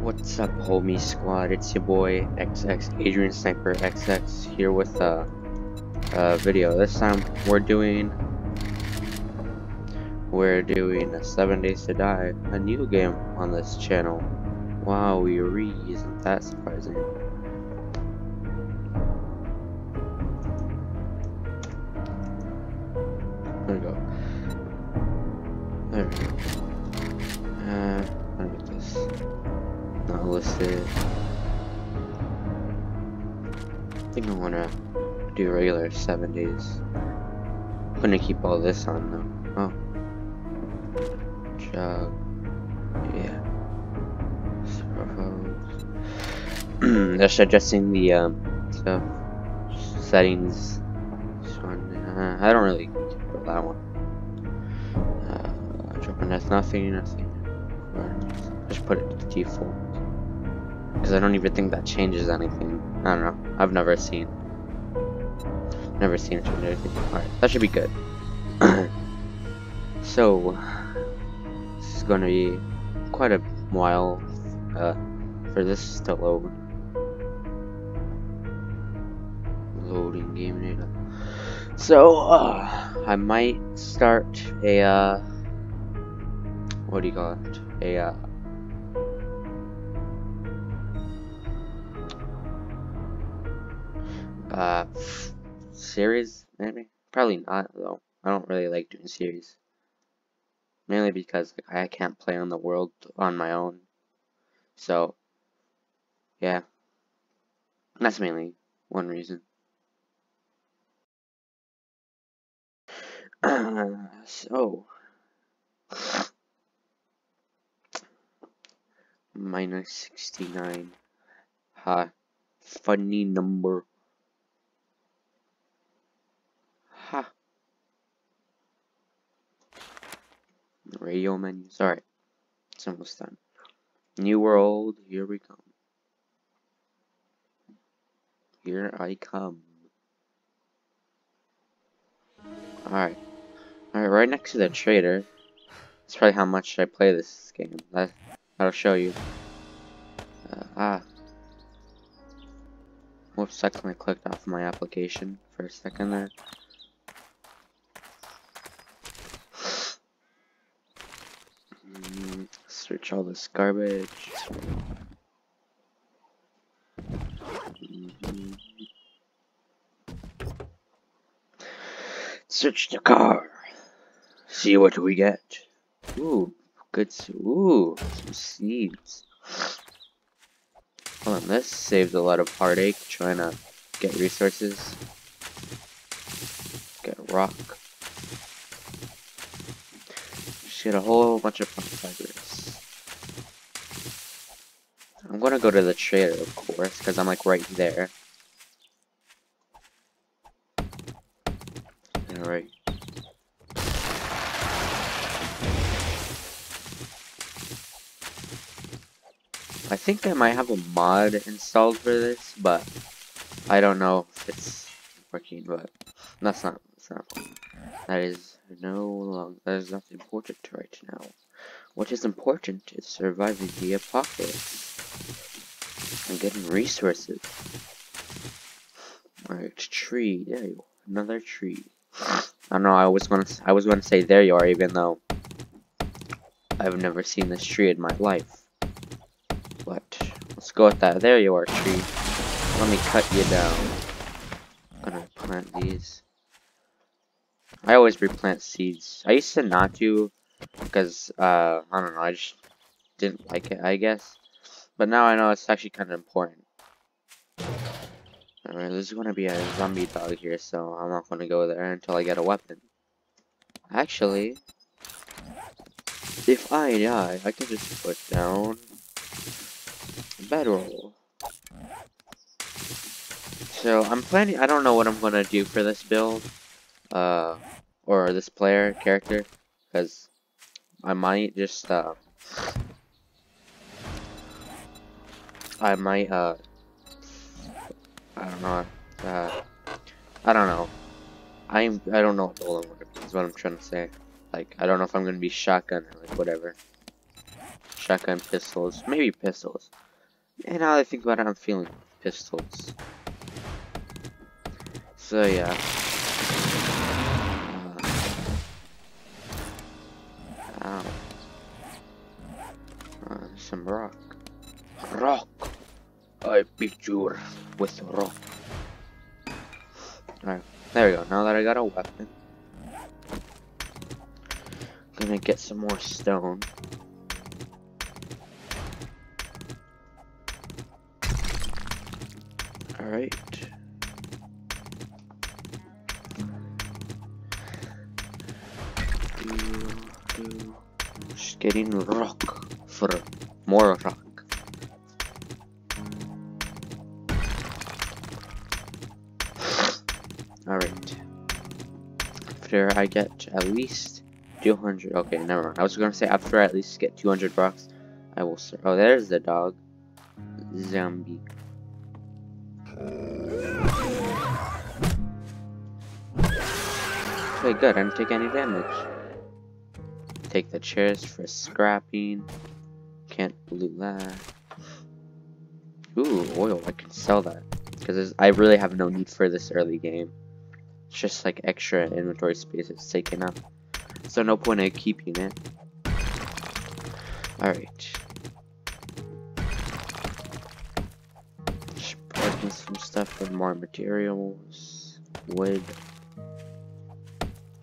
What's up, homie squad? It's your boy XX Adrian Sniper XX here with a, a video. This time we're doing we're doing Seven Days to Die, a new game on this channel. Wow, Yuri, isn't that surprising? Seven days. I'm gonna keep all this on though. Oh. Jug. Yeah. They're suggesting the um stuff settings. Uh, I don't really care that one. Uh, dropping that's nothing, nothing. Just put it to default. Because I don't even think that changes anything. I don't know. I've never seen. Never seen it change anything. Alright, that should be good. so, this is to be quite a while uh, for this to load. Loading game data. So, uh, I might start a, uh, what do you call it? A, uh, uh, series, maybe? Probably not, though. I don't really like doing series. Mainly because I can't play on the world on my own. So, yeah. That's mainly one reason. Uh, so, minus 69. Ha, funny number. Ha. Radio menus. Alright. It's almost done. New world. Here we come. Here I come. Alright. Alright, right next to the trader. That's probably how much I play this game. That, that'll show you. Uh, ah. Whoops, I clicked off my application for a second there. Mm, all this garbage. Search the car. See what we get. Ooh, good. Ooh, some seeds. Hold on, this saves a lot of heartache trying to get resources. Get rock. Just get a whole bunch of fibers. I'm gonna go to the trader, of course, because I'm like right there. Alright. I think I might have a mod installed for this, but I don't know if it's working, but that's not, that's not That is no long, that is not important right now. What is important is surviving the apocalypse and getting resources. Alright, tree, there you go, another tree. I don't know, I was gonna, I was gonna say there you are, even though I've never seen this tree in my life. But let's go with that. There you are, tree. Let me cut you down. I'm gonna plant these. I always replant seeds. I used to not do because uh I don't know, I just didn't like it, I guess. But now I know it's actually kind of important. Alright, there's gonna be a zombie dog here, so I'm not gonna go there until I get a weapon. Actually, if I die, I can just put down bedroll. So I'm planning, I don't know what I'm gonna do for this build, uh, or this player character, because I might just, uh, I might, uh, I don't know, uh, I don't know. I'm, I don't know what build I'm gonna is what I'm trying to say. Like, I don't know if I'm gonna be shotgun or like whatever. shotgun pistols, maybe pistols. And now that I think about it, I'm feeling pistols. So yeah. Some rock. Rock! I beat you with rock. Alright, there we go. Now that I got a weapon, I'm gonna get some more stone. Alright. Just getting rock for more rock. Alright. After I get at least 200. Okay, never mind. I was gonna say after I at least get 200 rocks, I will start. Oh, there's the dog. Zombie. Okay, good. I didn't take any damage. Take the chairs for scrapping. Can't loot that. Ooh, oil. I can sell that. Because I really have no need for this early game. It's just like extra inventory space it's taken up. So no point in keeping it. Alright. Sparking some stuff for more materials. Wood.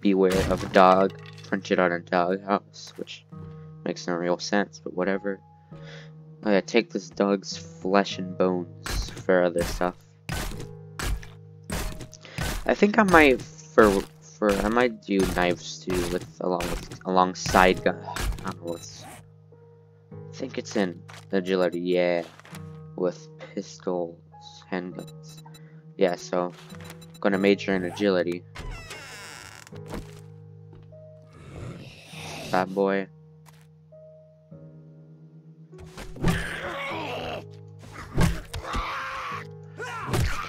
Beware of a dog. Printed on a dog house, which makes no real sense, but whatever. Oh yeah, take this dog's flesh and bones for other stuff. I think I might for for I might do knives too with along with alongside gun. I don't know what's. I think it's in agility, yeah, with pistols, handguns. Yeah, so I'm gonna major in agility. Fat boy.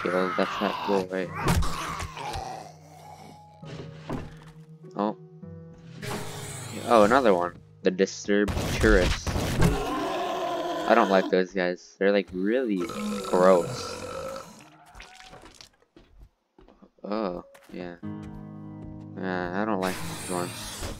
Kill not cool, right? Oh, Oh, another one. The Disturbed Tourist. I don't like those guys. They're like really gross. Oh, yeah. Yeah, I don't like these ones.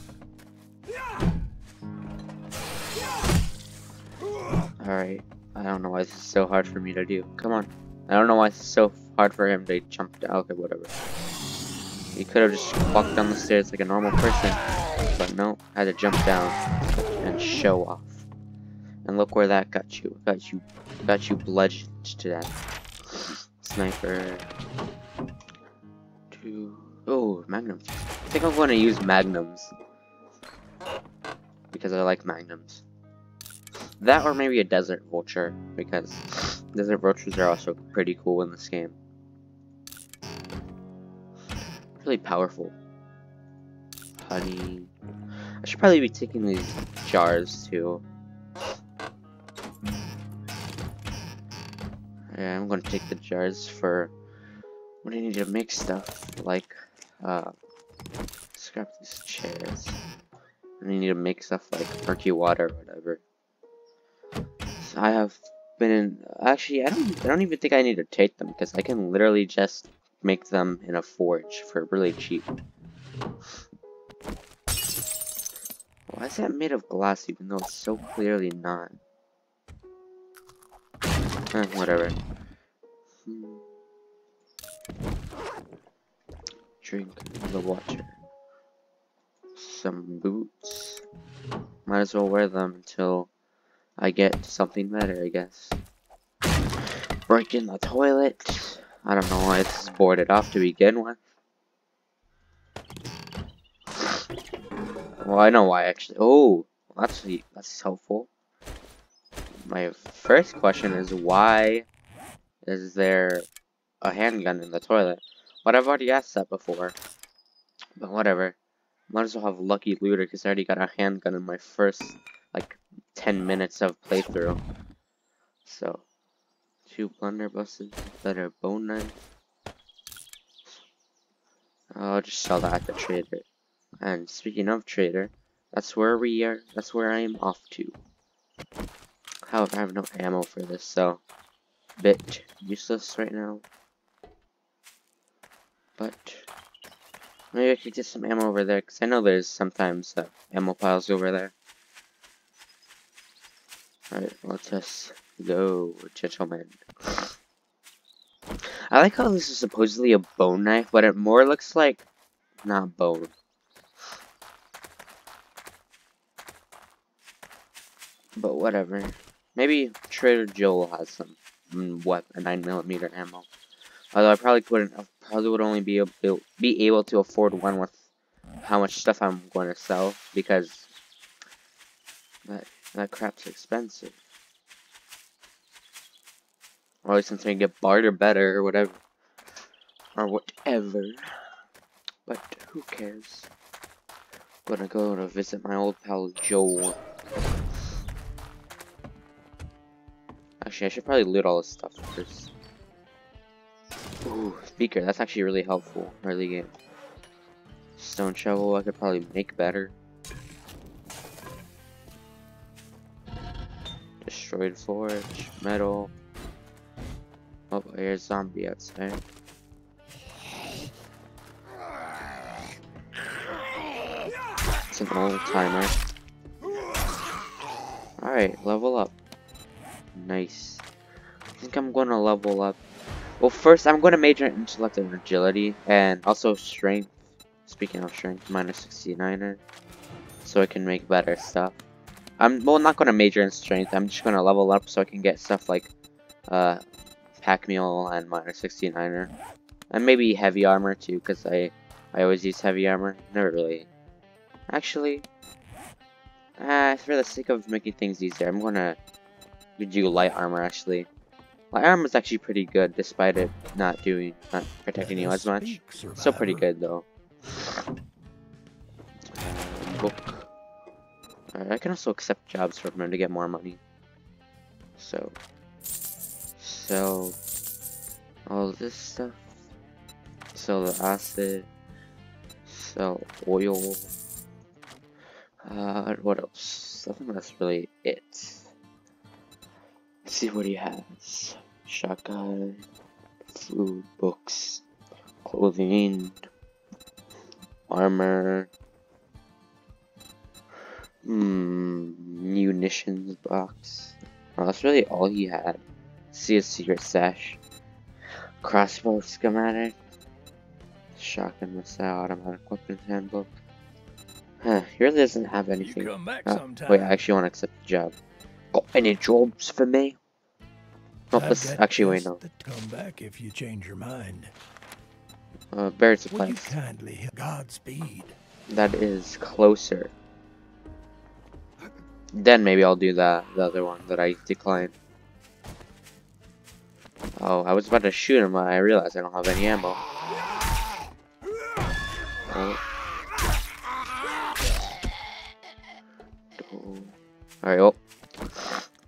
Alright. I don't know why this is so hard for me to do. Come on. I don't know why it's so hard for him to jump down. Okay, whatever. He could have just walked down the stairs like a normal person. But no, had to jump down and show off. And look where that got you. Got you got you bludgeoned to death. Sniper. Two Oh, magnums. I think I'm gonna use magnums. Because I like magnums. That or maybe a desert vulture, because desert vultures are also pretty cool in this game. Really powerful. Honey. I should probably be taking these jars too. Yeah, I'm gonna take the jars for when I need to make stuff like uh scrap these chairs. I need to make stuff like murky water or whatever. So I have been in actually I don't I don't even think I need to take them because I can literally just make them in a forge for really cheap. Why is that made of glass even though it's so clearly not? Eh, whatever. Hmm. Drink the water. Some boots. Might as well wear them until I get something better, I guess. Break in the toilet. I don't know why it's boarded off to begin with. Well, I know why actually. Oh, that's that's helpful. My first question is why is there a handgun in the toilet? But I've already asked that before. But whatever. Might as well have Lucky Looter because I already got a handgun in my first 10 minutes of playthrough. So, two blunderbusses, better bone knife. I'll just sell that at the trader. And speaking of trader, that's where we are, that's where I am off to. However, I have no ammo for this, so bit useless right now. But maybe I could get some ammo over there, because I know there's sometimes uh, ammo piles over there. Alright, let's just go, gentlemen. I like how this is supposedly a bone knife, but it more looks like not bone. But whatever. Maybe Trader Joel has some mm, what a nine millimeter ammo. Although I probably couldn't, I probably would only be able be able to afford one with how much stuff I'm going to sell because that that crap's expensive. Least since we get barter better or whatever, or whatever. But who cares? gonna go to visit my old pal Joel. Actually, I should probably loot all this stuff first. Ooh, speaker, that's actually really helpful early game. Stone shovel, I could probably make better. Destroyed forge, metal. Oh, here's zombie outside. It's an old timer. Alright, level up. Nice. I think I'm gonna level up. Well, first, I'm gonna major in intellect and agility, and also strength. Speaking of strength, minus 69er. So I can make better stuff. I'm, well, not gonna major in strength, I'm just gonna level up so I can get stuff like, uh, pack mule and minor minus 69er. And maybe heavy armor too, because I, I always use heavy armor. Never really. Actually, uh, for the sake of making things easier, I'm gonna do light armor actually. Light armor is actually pretty good, despite it not doing, not protecting you as much. Still pretty good though. Um, I can also accept jobs from them to get more money. So, sell all this stuff. Sell the acid. Sell oil. Uh, what else? I think that's really it. Let's see what he has. Shotgun, food, books, clothing, armor, hmm, munitions box. Oh, that's really all he had. See a secret stash. Crossbow schematic. Shotgun missile, automatic weapons handbook. Huh, he really doesn't have anything. Oh, wait, I actually want to accept the job. Got any jobs for me? This. Actually, wait, no. Come back if you change your mind. Uh, you kindly Godspeed. That is closer. Then maybe I'll do that. The other one that I declined. Oh, I was about to shoot him, but I realized I don't have any ammo. Oh. Alright, well.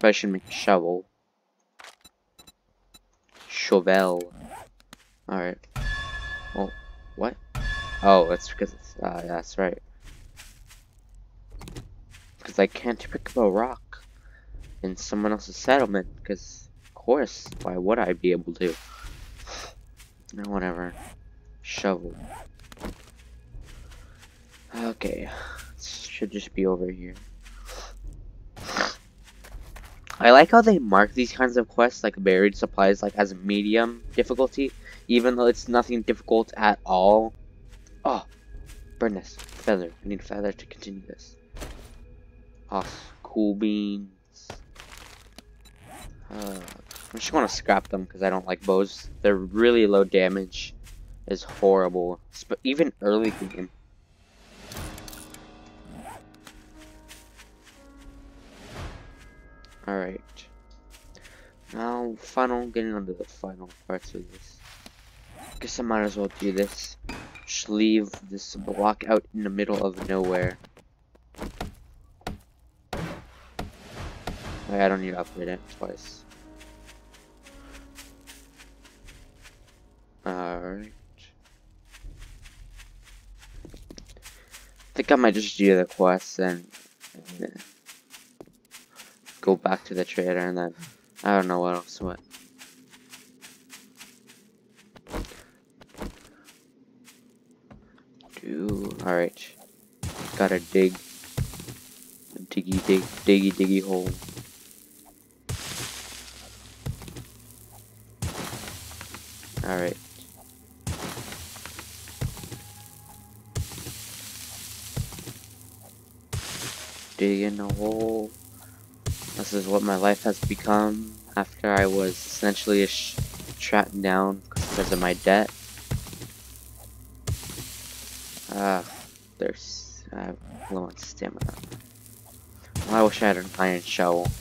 I should make a shovel. Shovel. Alright. Oh, what? Oh, it's because it's, uh, that's right. Because I can't pick up a rock in someone else's settlement, because, of course, why would I be able to? Whatever. Shovel. Okay, should just be over here. I like how they mark these kinds of quests, like buried supplies, like as medium difficulty, even though it's nothing difficult at all. Oh, burn this. Feather. I need feather to continue this. Oh, cool beans. Uh, I just want to scrap them because I don't like bows. They're really low damage. Is horrible. But even early game. Alright. Now, final, getting onto the final parts of this. Guess I might as well do this. Just leave this block out in the middle of nowhere. Wait, I don't need to upgrade it twice. Alright. I think I might just do the quest and, and go back to the trader and then I don't know what else what. Do alright. Gotta dig diggy dig diggy diggy hole. Alright. Dig in a hole. This is what my life has become after I was essentially trapped down because of my debt. Ah, uh, there's have low on stamina. Well, I wish I had an iron shovel.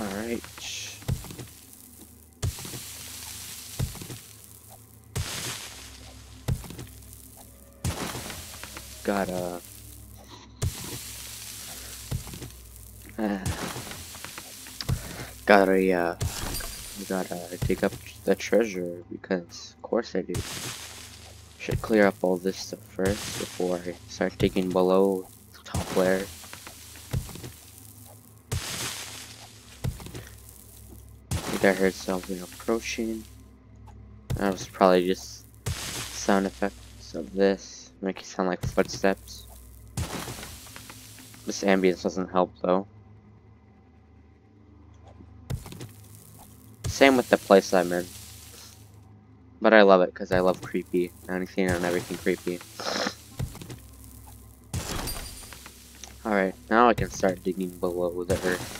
Alright. Gotta gotta, uh, gotta dig up the treasure because, of course I do. Should clear up all this stuff first before I start digging below the top layer. I think I heard something approaching. That was probably just sound effects of this, make it sound like footsteps. This ambience doesn't help though. Same with the place I'm in. But I love it because I love creepy. Anything and everything creepy. Alright, now I can start digging below the earth.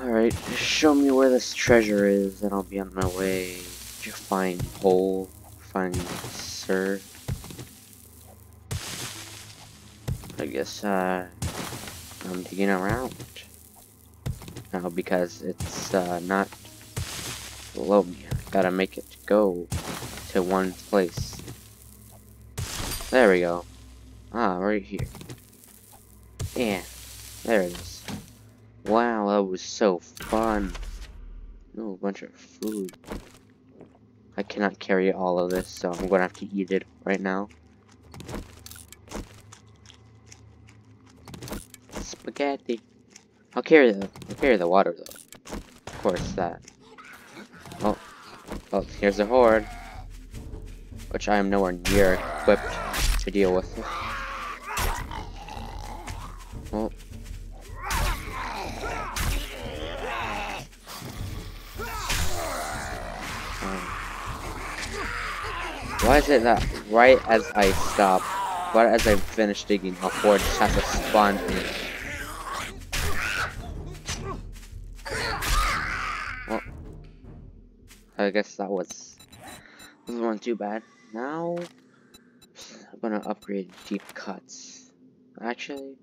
Alright, just show me where this treasure is and I'll be on my way to find hole, find sir. I guess uh, I'm digging around now because it's uh, not below me. I gotta make it go to one place. There we go. Ah, right here. Yeah, there it is. Wow, that was so fun. Oh, a bunch of food. I cannot carry all of this, so I'm gonna have to eat it right now. Spaghetti. I'll carry the I'll carry the water though. Of course that. Oh, oh, here's a horde, which I am nowhere near equipped to deal with. Oh. Um, why is it that right as I stop, right as I finish digging, a horde just has to spawn in guess that was this one too bad. Now I'm gonna upgrade deep cuts. Actually,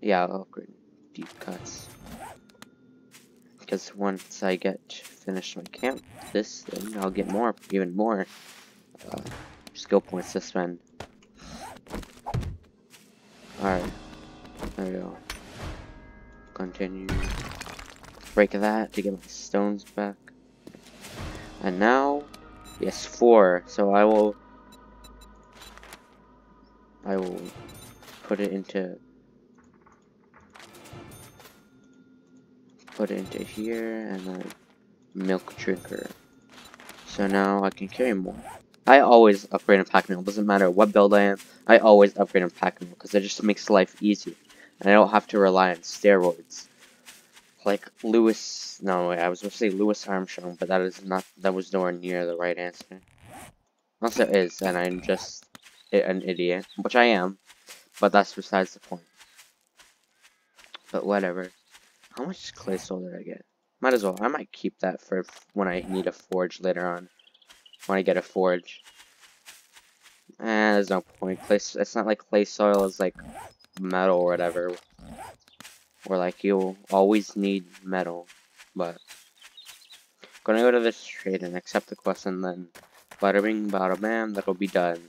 yeah, I'll upgrade deep cuts because once I get finished my camp, this then I'll get more, even more uh, skill points to spend. Alright, there we go. Continue. Break that to get my stones back. And now, yes, four. So I will, I will put it into, put it into here, and then milk drinker. So now I can carry more. I always upgrade in pack mule. Doesn't matter what build I am. I always upgrade in pack mule because it just makes life easier, and I don't have to rely on steroids like Lewis. No, I was going to say Lewis Armstrong, but that is not. That was nowhere near the right answer. It is, and I'm just an idiot, which I am. But that's besides the point. But whatever. How much clay soul did I get? Might as well. I might keep that for when I need a forge later on. When I get a forge. Eh, there's no point. Clay, it's not like clay soil is like metal or whatever. Or like you'll always need metal. But gonna go to this trade and accept the quest and then bada bing bada bam that'll be done.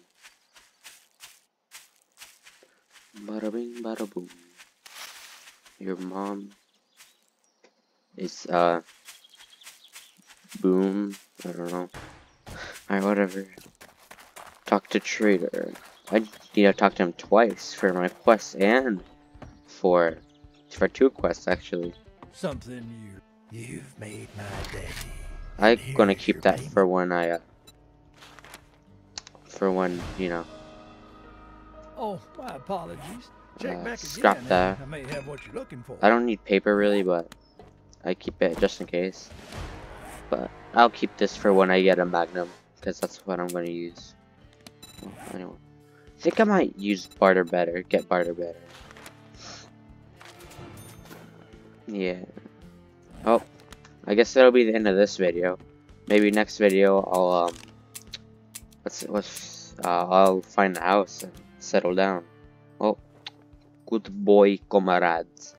Bada bing bada boom. Your mom is uh boom. I don't know. Alright, whatever. Talk to trader. I need to talk to him twice for my quest and for for two quests actually. Something you you've made my day. I'm gonna keep that for when I uh, for when you know Oh, my apologies. Check Uh, back scrap again. that. I may have what you're looking for. I don't need paper really, but I keep it just in case. But I'll keep this for when I get a magnum because that's what I'm gonna use. Well, anyway, I think I might use barter better. Get barter better. Yeah. Oh, I guess that'll be the end of this video. Maybe next video I'll um, let's let's uh, I'll find a house and settle down. Oh, good boy, comrades.